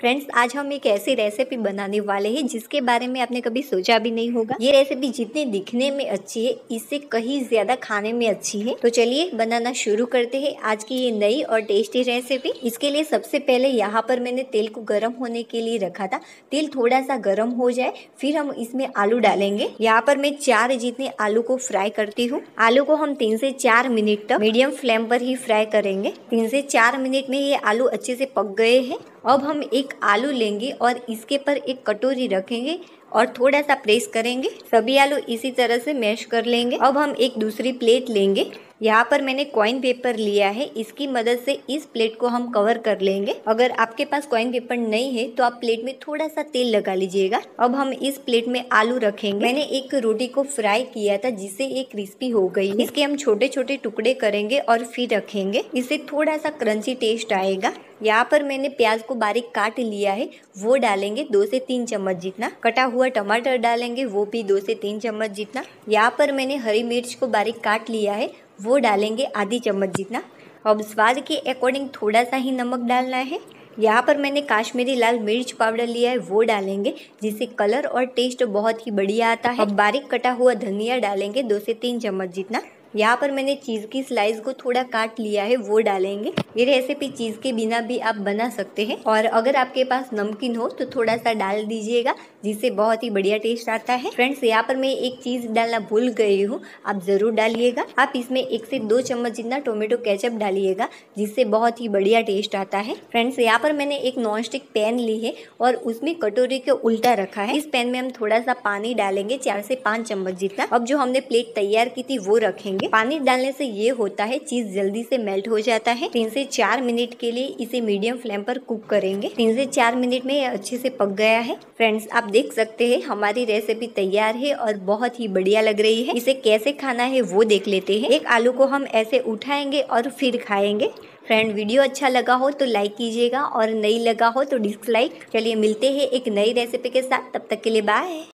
Friends आज हम एक ऐसी रेसिपी बनाने वाले हैं जिसके बारे में आपने कभी सोचा भी नहीं होगा। ये रेसिपी जितनी दिखने में अच्छी है इससे कहीं ज़्यादा खाने में अच्छी है। तो चलिए, बनाना शुरू करते हैं आज की ये नई और टेस्टी रेसिपी इसके लिए सबसे पहले यहाँ पर मैंने तेल को गर्म होने के लिए रखा था। तेल थोड़ा सा गर्म हो जाए, फिर हम इसमें आलू डालेंगे। यहाँ पर मैं चार जितने आलू को फ्राई करती हूँ। आलू को हम तीन से चार मिनट तक मीडियम फ्लेम पर ही फ्राई करेंगे। तीन से चार मिनट में ये आलू अच्छे से पक गए हैं। अब हम एक आलू लेंगे और इसके पर एक कटोरी रखेंगे और थोड़ा सा प्रेस करेंगे। सभी आलू इसी तरह से मैश कर लेंगे। अब हम एक दूसरी प्लेट लेंगे। यहाँ पर मैंने कॉइन पेपर लिया है। इसकी मदद से इस प्लेट को हम कवर कर लेंगे। अगर आपके पास कॉइन पेपर नहीं है तो आप प्लेट में थोड़ा सा तेल लगा लीजिएगा। अब हम इस प्लेट में आलू रखेंगे। मैंने एक रोटी को फ्राई किया था, जिससे एक क्रिस्पी हो गई इसके हम छोटे छोटे टुकड़े करेंगे और फिर रखेंगे। इससे थोड़ा सा क्रंची टेस्ट आएगा। यहाँ पर मैंने प्याज को बारीक काट लिया है। वो डालेंगे दो से तीन चम्मच जितना। कटा हुआ टमाटर डालेंगे, वो भी दो से तीन चम्मच जितना। यहाँ पर मैंने हरी मिर्च को बारीक काट लिया है। वो डालेंगे आधी चम्मच जितना। अब स्वाद के अकॉर्डिंग थोड़ा सा ही नमक डालना है। यहाँ पर मैंने काश्मीरी लाल मिर्च पाउडर लिया है, वो डालेंगे, जिससे कलर और टेस्ट बहुत ही बढ़िया आता है। अब बारीक कटा हुआ धनिया डालेंगे, दो से तीन चम्मच जितना। यहाँ पर मैंने चीज़ की स्लाइस को थोड़ा काट लिया है, वो डालेंगे। ये रेसिपी चीज़ के बिना भी आप बना सकते हैं। और अगर आपके पास नमकीन हो तो थोड़ा सा डाल दीजिएगा, जिससे बहुत ही बढ़िया टेस्ट आता है। फ्रेंड्स यहाँ पर मैं एक चीज़ डालना भूल गई हूँ, आप ज़रूर डालिएगा। आप इसमें एक से दो चम्मच जितना टोमेटो केचप डालिएगा, जिससे बहुत ही बढ़िया टेस्ट आता है। फ्रेंड्स यहाँ पर मैंने एक नॉन स्टिक पैन ली है और उसमें कटोरी के उल्टा रखा है। इस पैन में हम थोड़ा सा पानी डालेंगे, चार से पाँच चम्मच जितना। अब जो हमने प्लेट तैयार की थी, वो रखेंगे। डालेंगे पानी डालने से ये होता है, चीज़ जल्दी से मेल्ट हो जाता है। तीन से चार मिनट के लिए इसे मीडियम फ्लेम पर कुक करेंगे। तीन से चार मिनट में अच्छे से पक गया है। फ्रेंड्स, आप देख सकते हैं, हमारी रेसिपी तैयार है और बहुत ही बढ़िया लग रही है। इसे कैसे खाना है वो देख लेते हैं। एक आलू को हम ऐसे उठाएँगे और फिर खाएँगे। फ्रेंड, वीडियो अच्छा लगा हो तो लाइक कीजिएगा और नहीं लगा हो तो डिसलाइक। चलिए मिलते हैं एक नई रेसिपी के साथ। तब तक के लिए बाय।